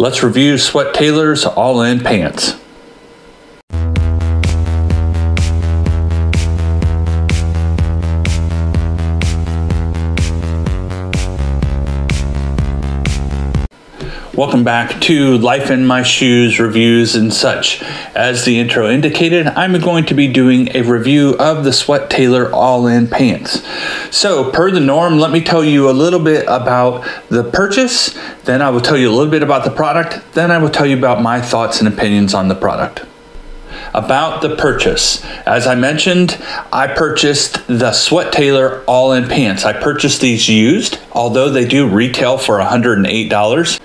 Let's review Swet Tailor's All In Pants. Welcome back to Life in My Shoes reviews and such. As the intro indicated, I'm going to be doing a review of the Swet Tailor All In Pants. So, per the norm, let me tell you a little bit about the purchase, then I will tell you a little bit about the product, then I will tell you about my thoughts and opinions on the product about the purchase. As I mentioned, I purchased the Swet Tailor All In Pants. I purchased these used, although they do retail for $108.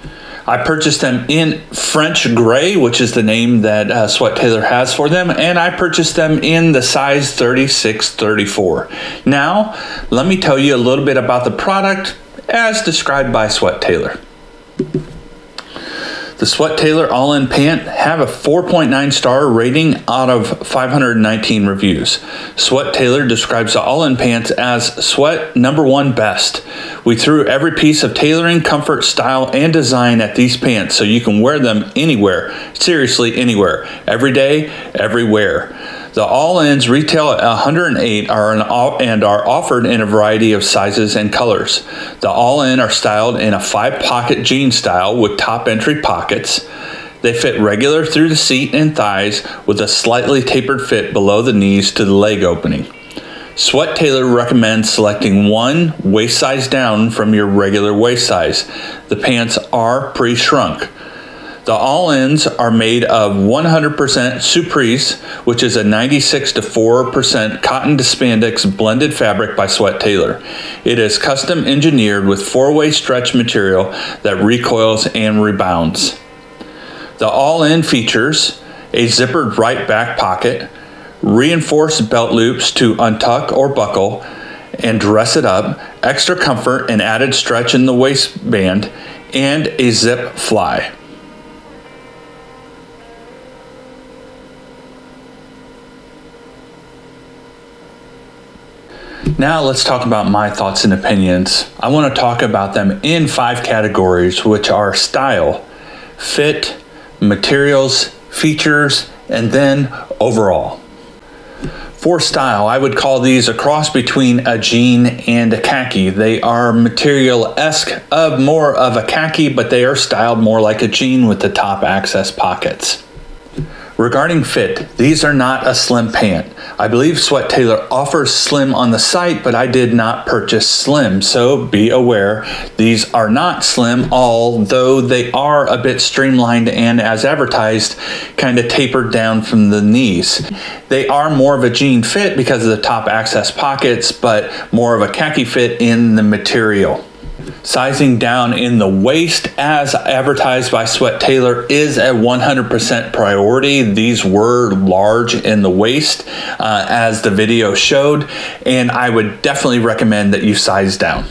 I purchased them in French Gray, which is the name that uh, Swet Tailor has for them, and I purchased them in the size 36 34. Now, let me tell you a little bit about the product as described by Swet Tailor. The Swet Tailor All In Pant have a 4.9 star rating out of 519 reviews. Swet Tailor describes the All In Pants as sweat number one best. We threw every piece of tailoring, comfort, style, and design at these pants so you can wear them anywhere. Seriously, anywhere. Every day, everywhere. The all-ins retail at 108 are an, and are offered in a variety of sizes and colors. The all-in are styled in a five-pocket jean style with top entry pockets. They fit regular through the seat and thighs with a slightly tapered fit below the knees to the leg opening. Swet Tailor recommends selecting one waist size down from your regular waist size. The pants are pre-shrunk. The all-ins are made of 100% Suprese, which is a 96 to 4% cotton to spandex blended fabric by Swet Tailor. It is custom engineered with four-way stretch material that recoils and rebounds. The all-in features a zippered right back pocket, reinforced belt loops to untuck or buckle and dress it up, extra comfort and added stretch in the waistband, and a zip fly. Now let's talk about my thoughts and opinions. I want to talk about them in five categories, which are style, fit, materials, features, and then overall. For style, I would call these a cross between a jean and a khaki. They are material-esque of more of a khaki, but they are styled more like a jean with the top access pockets. Regarding fit, these are not a slim pant. I believe Swet Tailor offers slim on the site, but I did not purchase slim, so be aware these are not slim, although they are a bit streamlined and as advertised, kind of tapered down from the knees. They are more of a jean fit because of the top access pockets, but more of a khaki fit in the material. Sizing down in the waist as advertised by Swet Tailor, is a 100% priority. These were large in the waist uh, as the video showed, and I would definitely recommend that you size down.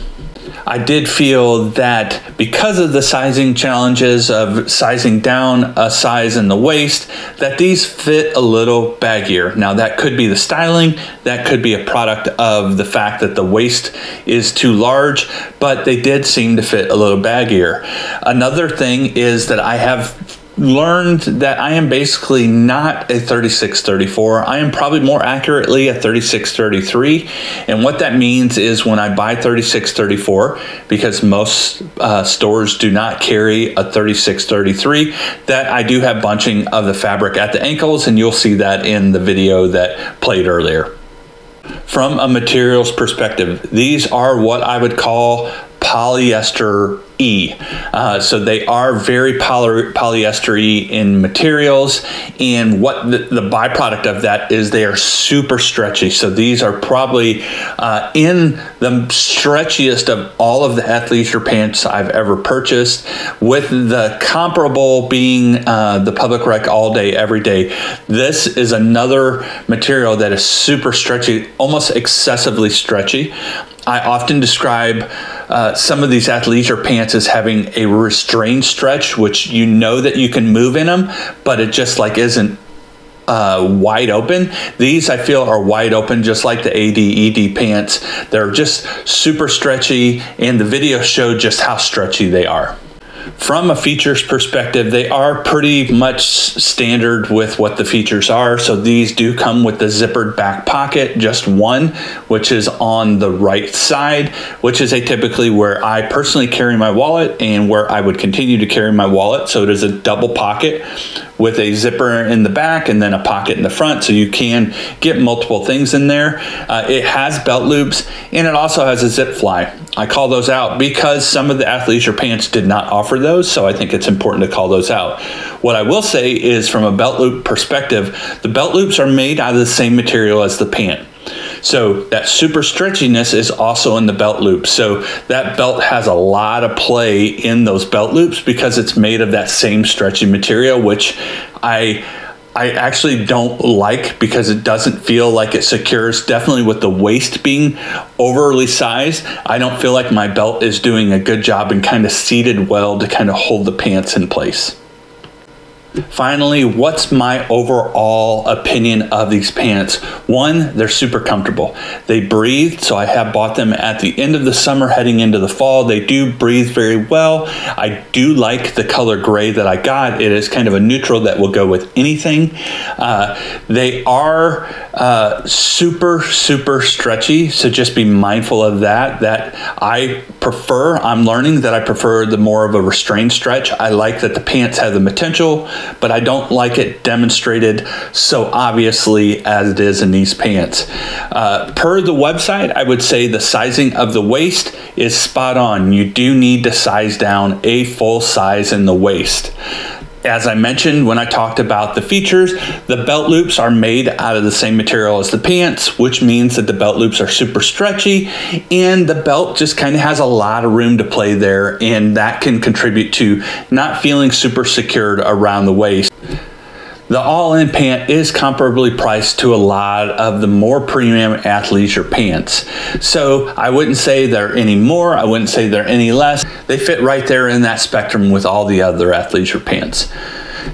I did feel that because of the sizing challenges of sizing down a size in the waist, that these fit a little baggier. Now that could be the styling, that could be a product of the fact that the waist is too large, but they did seem to fit a little baggier. Another thing is that I have learned that I am basically not a 3634. I am probably more accurately a 3633. And what that means is when I buy 3634, because most uh, stores do not carry a 3633, that I do have bunching of the fabric at the ankles, and you'll see that in the video that played earlier. From a materials perspective, these are what I would call polyester E. Uh, so they are very poly- polyester in materials, and what the, the, byproduct of that is they are super stretchy. So these are probably uh, in the stretchiest of all of the athleisure pants I've ever purchased, with the comparable being uh, the Public Rec All Day Every Day. This is another material that is super stretchy, almost excessively stretchy. I often describe uh, some of these athleisure pants is having a restrained stretch, which you know that you can move in them, but it just like isn't uh, wide open. These I feel are wide open, just like the ADED pants. They're just super stretchy, and the video showed just how stretchy they are. From a features perspective, they are pretty much standard with what the features are. So these do come with the zippered back pocket, just one, which is on the right side, which is atypically where I personally carry my wallet and where I would continue to carry my wallet. So it is a double pocket with a zipper in the back and then a pocket in the front so you can get multiple things in there. Uh, it has belt loops and it also has a zip fly. I call those out because some of the athleisure pants did not offer those, so I think it's important to call those out. What I will say is from a belt loop perspective, the belt loops are made out of the same material as the pant. So that super stretchiness is also in the belt loop. So that belt has a lot of play in those belt loops because it's made of that same stretchy material, which I I actually don't like because it doesn't feel like it secures. Definitely with the waist being overly sized, I don't feel like my belt is doing a good job and kind of seated well to kind of hold the pants in place. Finally, what's my overall opinion of these pants? One, they're super comfortable. They breathe, so I have bought them at the end of the summer heading into the fall. They do breathe very well. I do like the color gray that I got. It is kind of a neutral that will go with anything. Uh, they are uh, super, super stretchy, so just be mindful of that. That I prefer, I'm learning that I prefer the more of a restrained stretch. I like that the pants have the potential but I don't like it demonstrated so obviously as it is in these pants. Uh, per the website, I would say the sizing of the waist is spot on. You do need to size down a full size in the waist. As I mentioned when I talked about the features, the belt loops are made out of the same material as the pants, which means that the belt loops are super stretchy and the belt just kind of has a lot of room to play there and that can contribute to not feeling super secured around the waist. The all-in pant is comparably priced to a lot of the more premium athleisure pants. So I wouldn't say they're any more, I wouldn't say they're any less. They fit right there in that spectrum with all the other athleisure pants.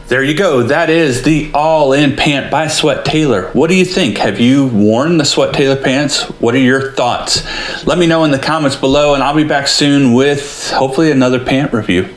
There you go. That is the all in pant by Swet Tailor. What do you think? Have you worn the Swet Tailor pants? What are your thoughts? Let me know in the comments below, and I'll be back soon with hopefully another pant review.